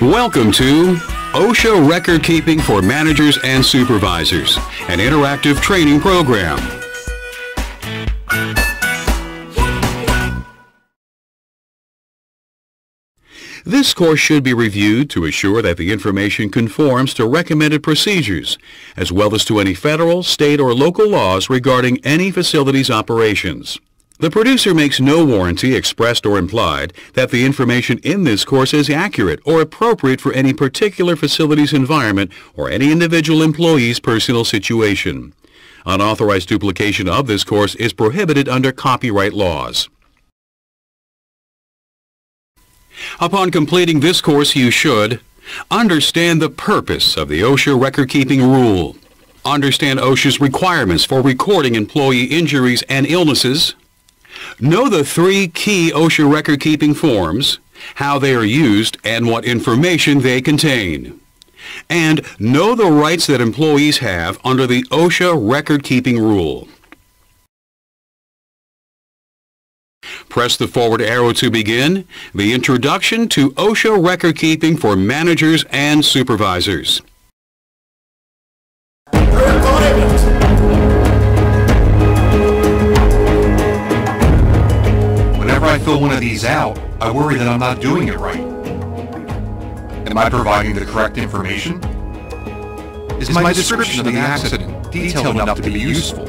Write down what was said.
Welcome to OSHA Record Keeping for Managers and Supervisors, an interactive training program. This course should be reviewed to assure that the information conforms to recommended procedures, as well as to any federal, state, or local laws regarding any facility's operations. The producer makes no warranty, expressed or implied, that the information in this course is accurate or appropriate for any particular facility's environment or any individual employee's personal situation. Unauthorized duplication of this course is prohibited under copyright laws. Upon completing this course, you should understand the purpose of the OSHA record-keeping rule, understand OSHA's requirements for recording employee injuries and illnesses, know the three key OSHA record-keeping forms, how they are used, and what information they contain. And know the rights that employees have under the OSHA record-keeping rule. Press the forward arrow to begin. The introduction to OSHA record keeping for managers and supervisors. I fill one of these out, I worry that I'm not doing it right. Am I providing the correct information? Is my description of the accident detailed enough to be useful?